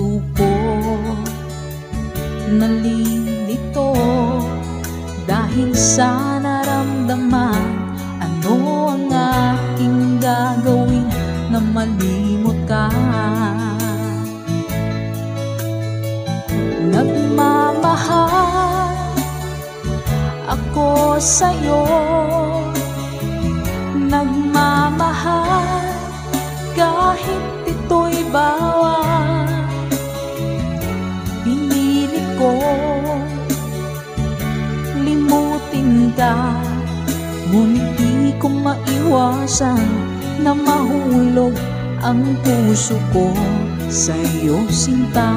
puso nalilito dahil sa naramdaman. Ano ang aking gagawin na malimot ka? Nagmamahal ako sa'yo. Nagmamahal kahit ito'y bawal. Pinilit ko. Limutin ka Ngunit di ko maiwasan na mahulog ang puso ko sa'yo sinta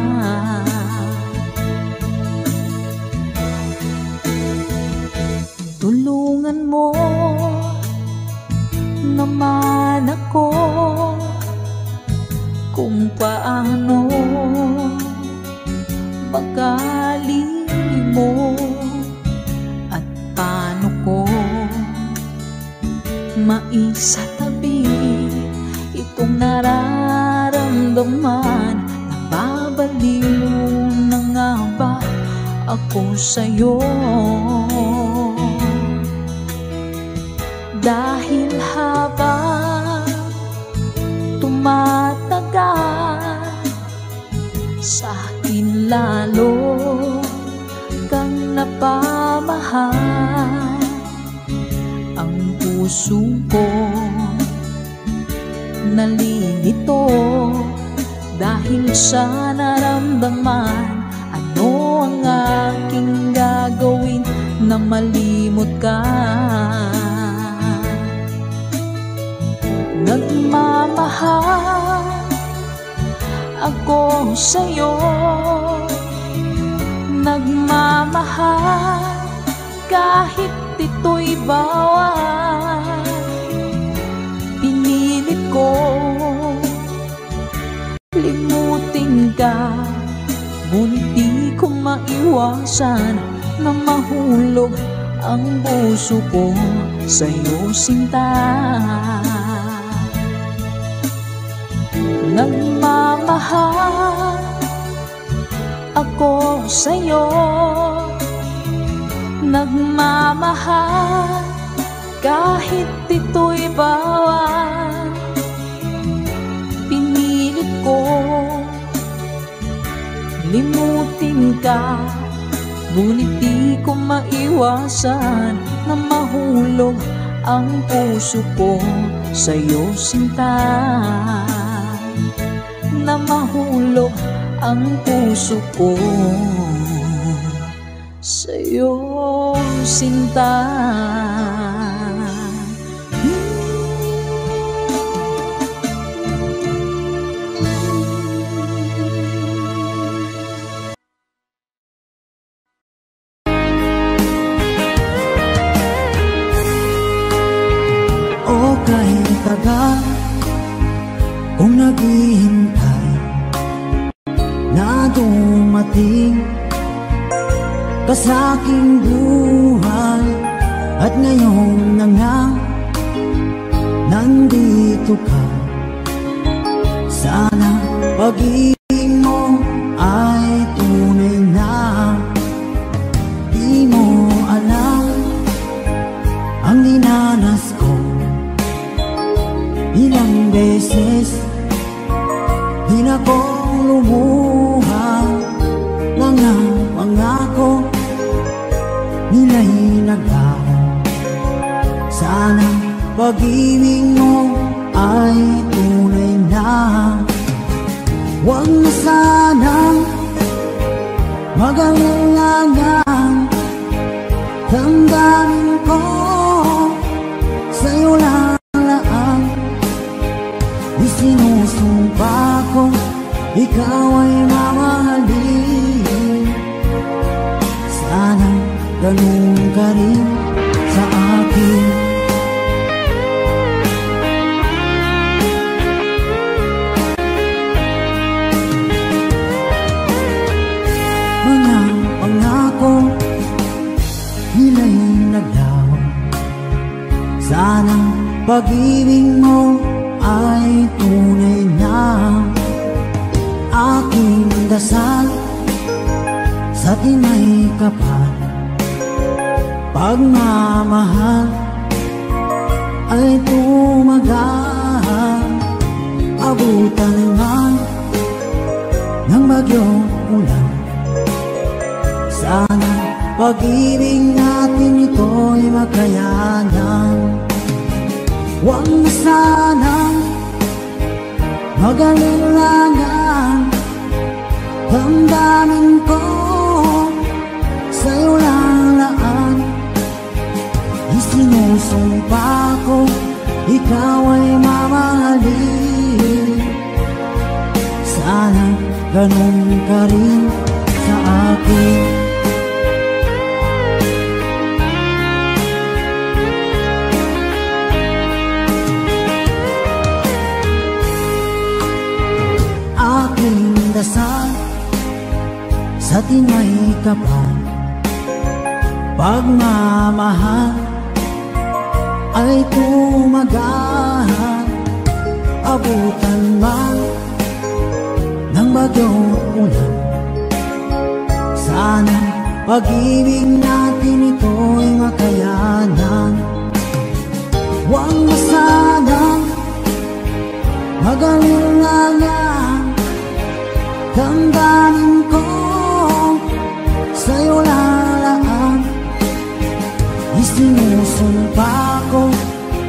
sinta Nagmamahal ako sa'yo. Nagmamahal kahit ito'y bawal. Pinilit ko limutin ka Ngunit di ko maiwasan na mahulog ang puso ko sa'yo sinta. Na mahulog ang puso ko sa'yo sinta sa tinay kapal Pagmamahal ay tumagal. Abutan naman ng bagyong ulan. Sana pag-ibig natin ito'y makayanan. Huwag na sanang mag-alilangan. Damdamin ko Isinusumpa ko ikaw ay mamahalin. Sana ganun ka rin sa akin. Dasal sa tinay kapal Pagmamahal ay tumagal Abutan man ng bagyong ulan. Sana pag-ibig natin ito'y makayanan. Huwag masanang mag-alilangan Damdamin ko sa'yo lalaan. Isinusumpa ko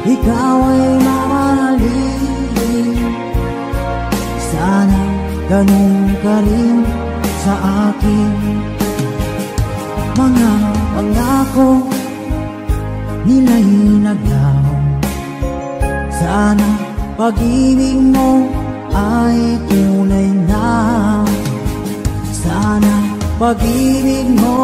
ikaw ay mamahalin. Sana ganun ka rin sa akin. Mga pangako nila'y naglaw Sana pag-ibig mo ay tunay na. Sana pag-ibig mo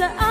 sa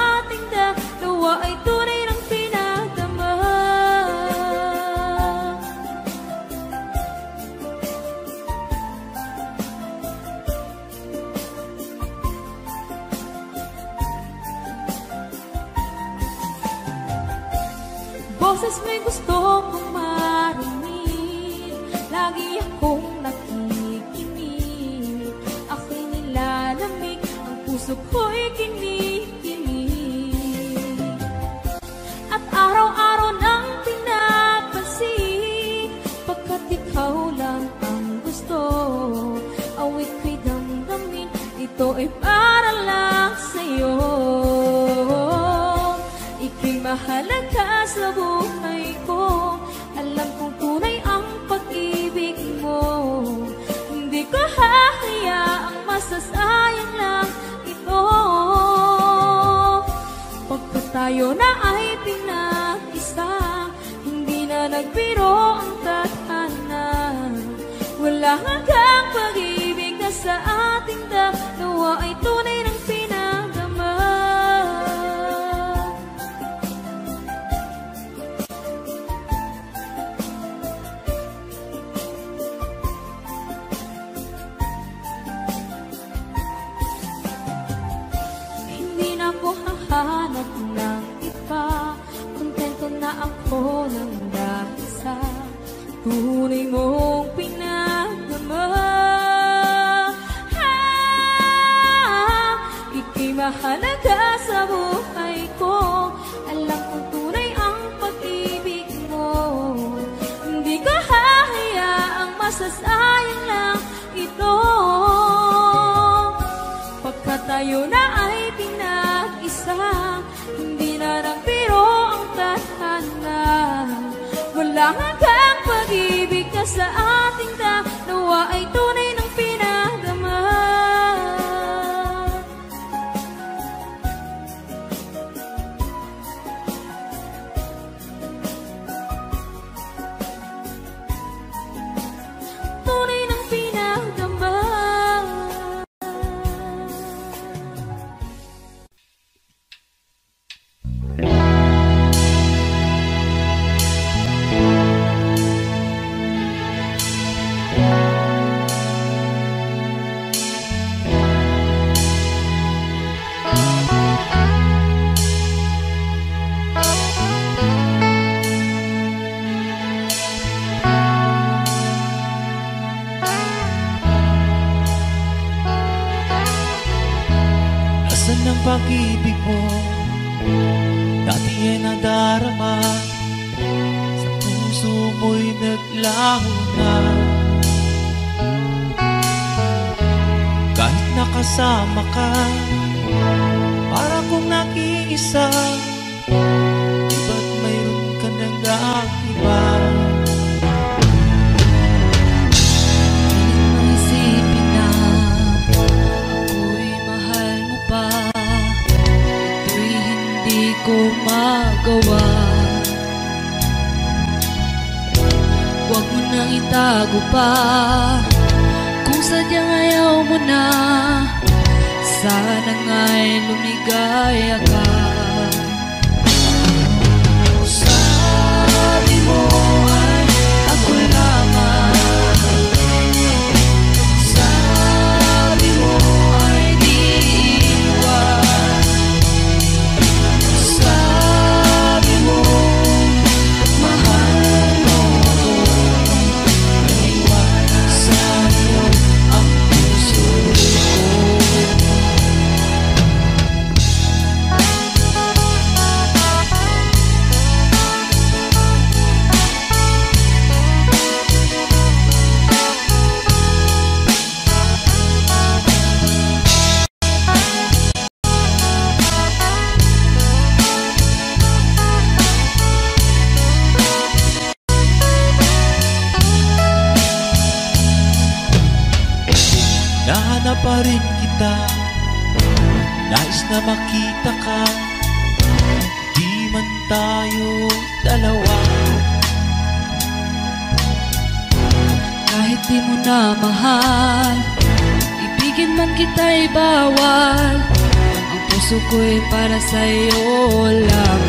sa'yo lang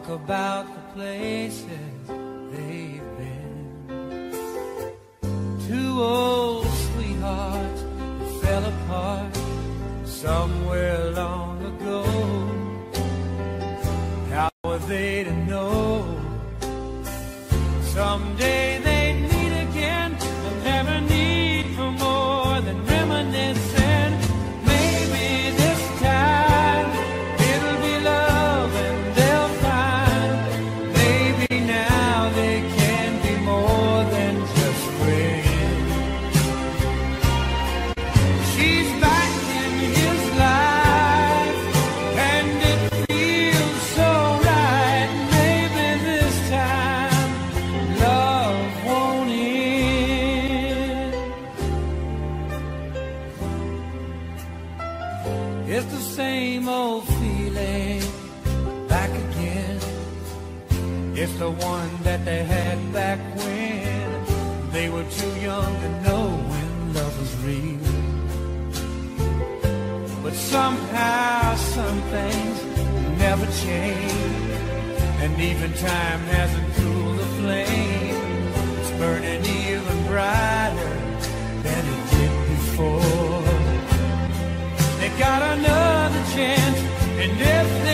talk about the place. It's the same old feeling back again. It's the one that they had back when they were too young to know when love was real. But somehow some things never change. And even time hasn't cooled the flame. It's burning even brighter. got another chance. And if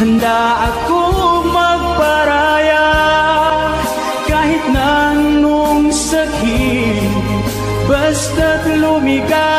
Handa ako magparaya Kahit na anong sakit Basta't lumigay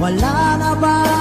Wala na ba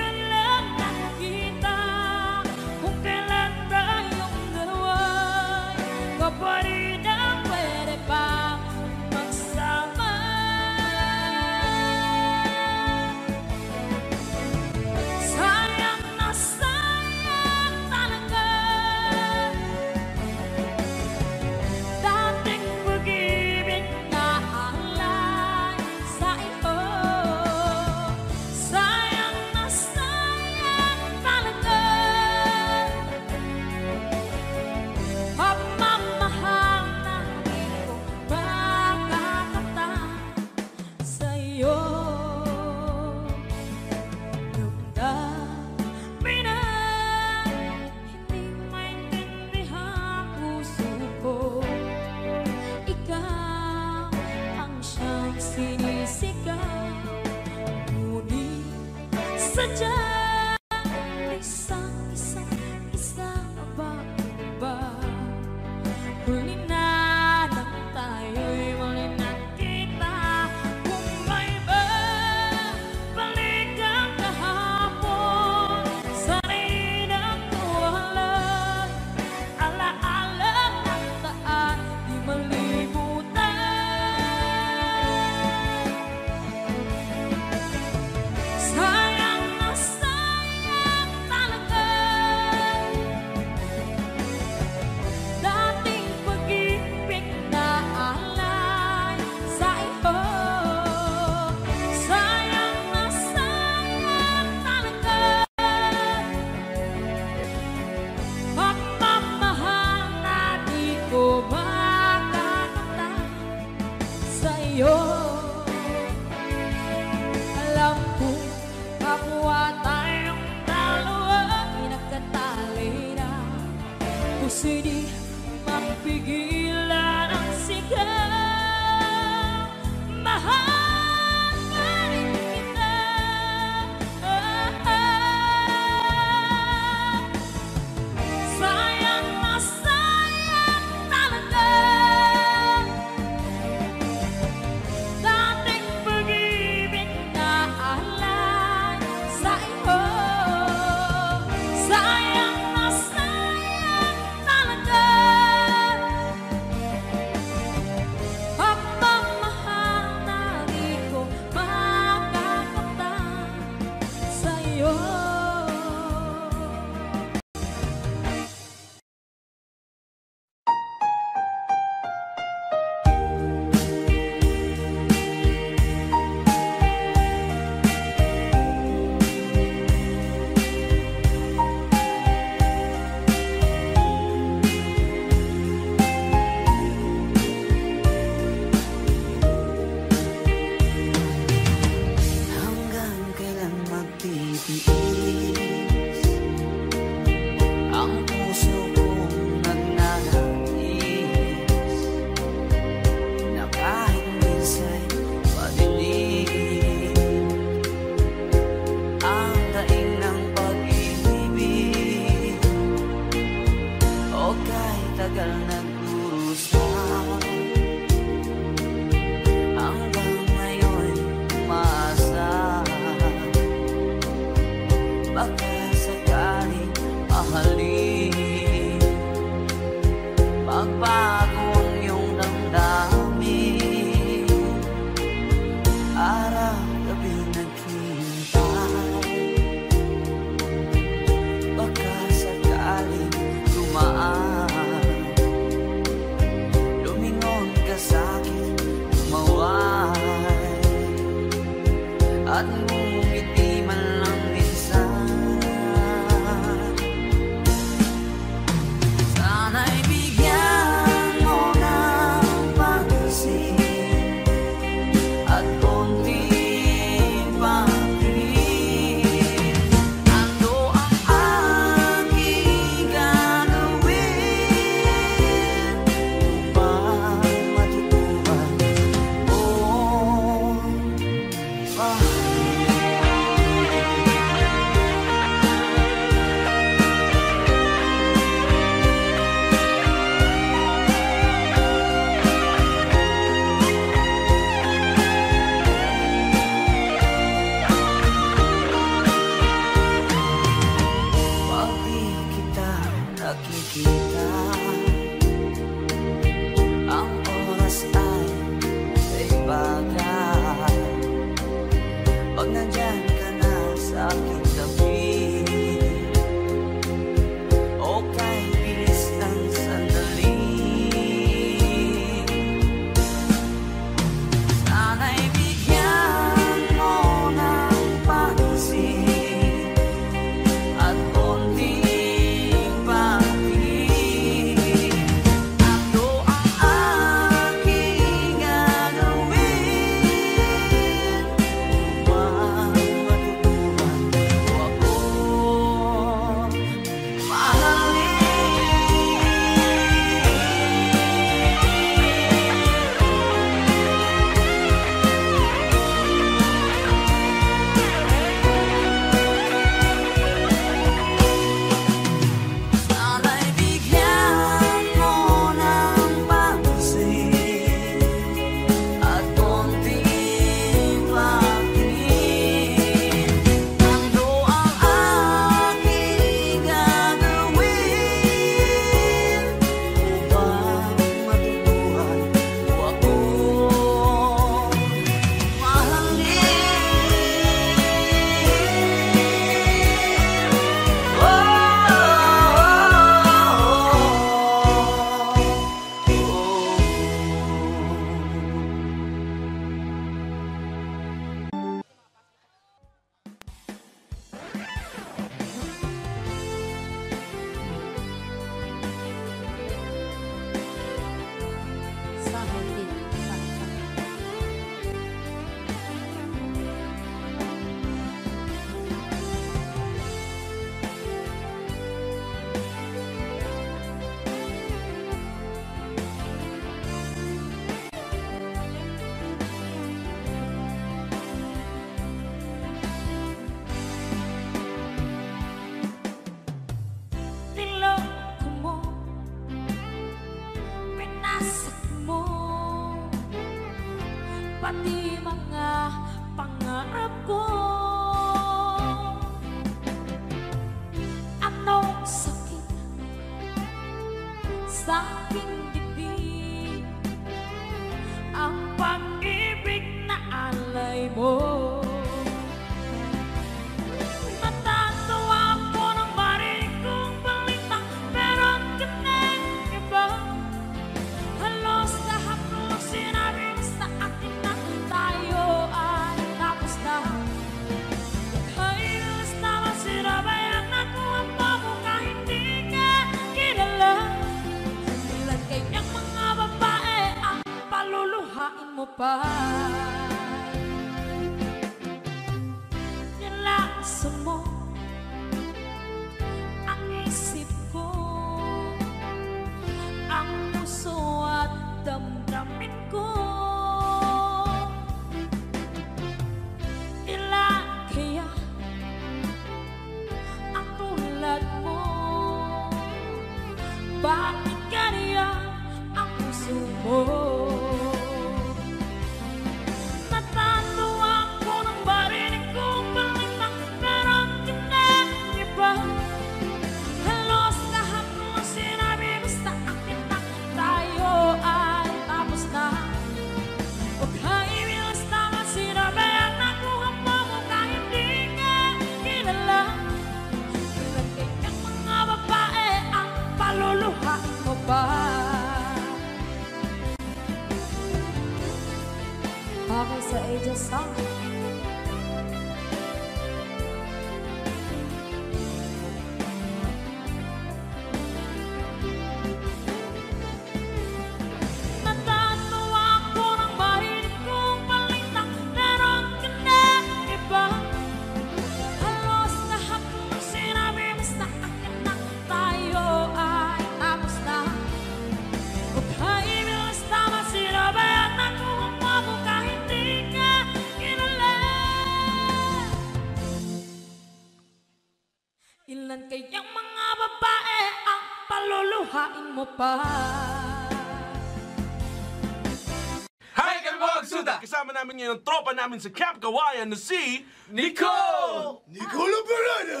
namin sa Camp and the sea. Nicole! Nicole Parada!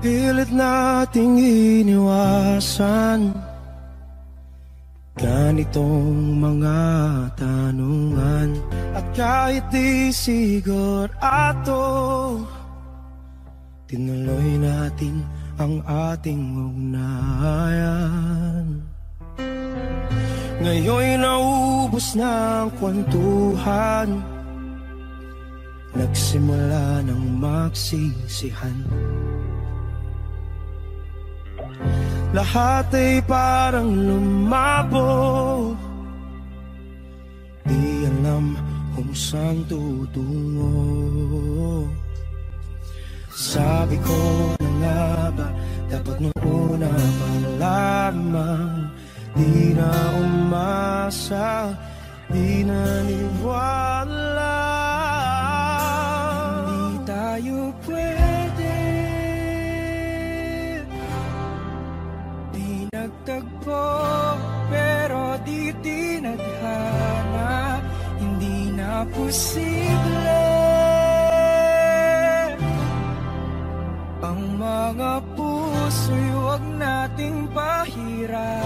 Pilit nating Kahit di sigurado Tinuloy natin ang ating ugnayan. Ngayon'y naubos na ang kwentuhan. Nagsimula ng magsisihan. Lahat ay parang lumabo. Di alam kung saan tutungo. Sabi ko na nga ba dapat nung una pa lamang Di na umasa, di na niwala Hindi tayo pwede. Di nagtagpo posible Ang mga puso'y huwag nating pahirapan.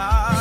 high.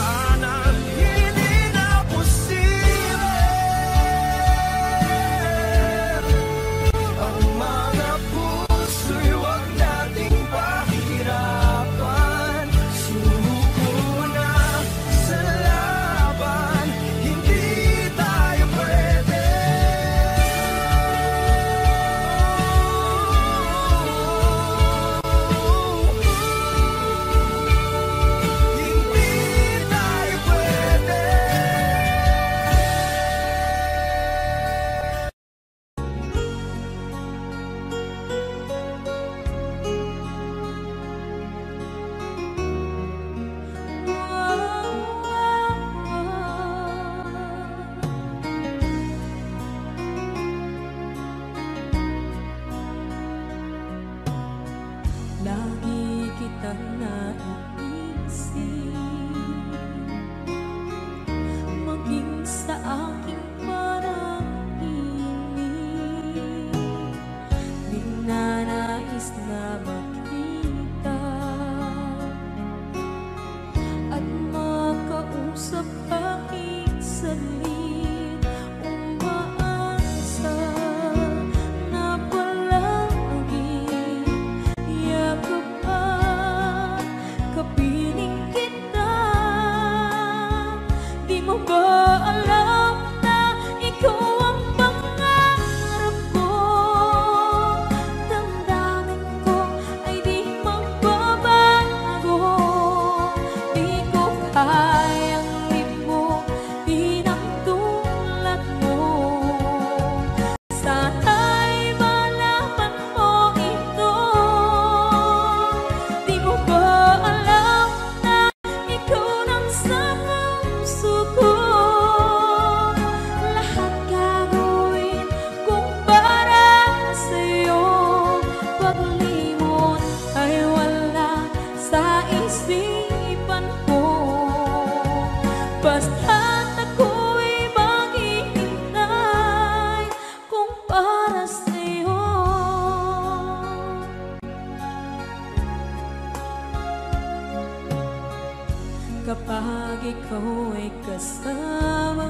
kapag ikaw ay kasama.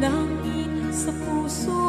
Langit sa puso